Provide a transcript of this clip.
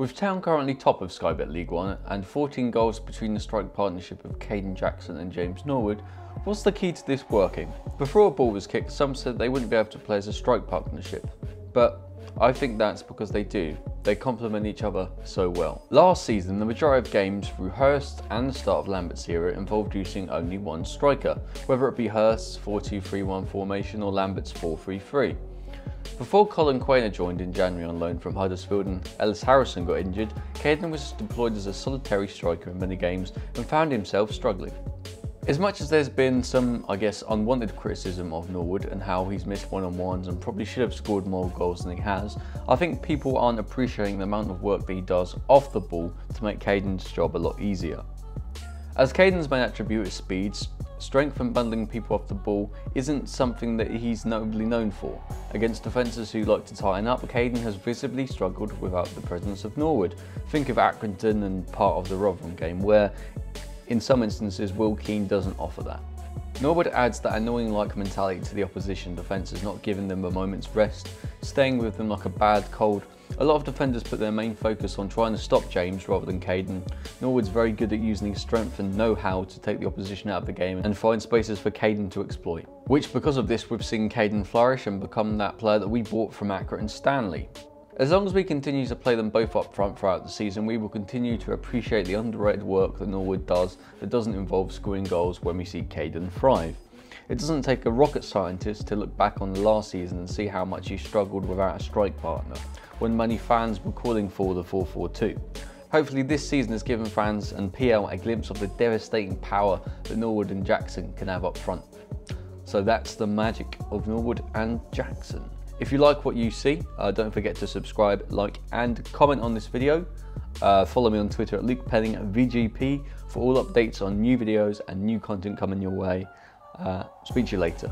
With Town currently top of Sky Bet League One and 14 goals between the strike partnership of Kayden Jackson and James Norwood, what's the key to this working? Before a ball was kicked, some said they wouldn't be able to play as a strike partnership, but I think that's because they do. They complement each other so well. Last season, the majority of games through Hurst and the start of Lambert's era involved using only one striker, whether it be Hurst's 4-2-3-1 formation or Lambert's 4-3-3. Before Collin Quaner joined in January on loan from Huddersfield and Ellis Harrison got injured, Kayden was deployed as a solitary striker in many games and found himself struggling. As much as there's been some, I guess, unwanted criticism of Norwood and how he's missed one-on-ones and probably should have scored more goals than he has, I think people aren't appreciating the amount of work that he does off the ball to make Kayden's job a lot easier. As Kayden's main attribute is speed, strength and bundling people off the ball isn't something that he's notably known for. Against defenders who like to tighten up, Kayden has visibly struggled without the presence of Norwood. Think of Accrington and part of the Rotherham game, where in some instances, Will Keane doesn't offer that. Norwood adds that annoying-like mentality to the opposition defences, not giving them a moment's rest, staying with them like a bad cold. A lot of defenders put their main focus on trying to stop James rather than Kayden. Norwood's very good at using his strength and know-how to take the opposition out of the game and find spaces for Kayden to exploit. Which because of this we've seen Kayden flourish and become that player that we bought from Accrington Stanley. As long as we continue to play them both up front throughout the season, we will continue to appreciate the underrated work that Norwood does that doesn't involve scoring goals when we see Kayden thrive. It doesn't take a rocket scientist to look back on the last season and see how much he struggled without a strike partner, when many fans were calling for the 4-4-2. Hopefully this season has given fans and PL a glimpse of the devastating power that Norwood and Jackson can have up front. So that's the magic of Norwood and Jackson. If you like what you see, uh, don't forget to subscribe, like, and comment on this video. Uh, follow me on Twitter at Luke Penning VGP for all updates on new videos and new content coming your way. Uh, speak to you later.